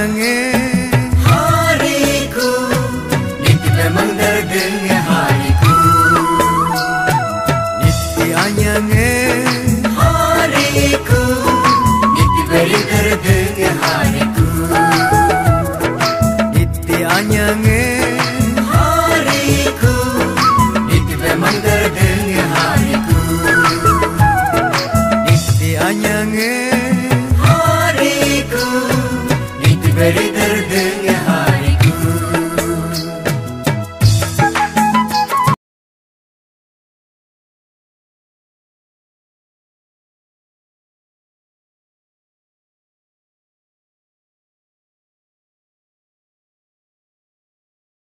dengen hariku Niti memang derdenge hariku. Niti anyange hariku Niti beri derdenge hariku. Niti anyange Ready? de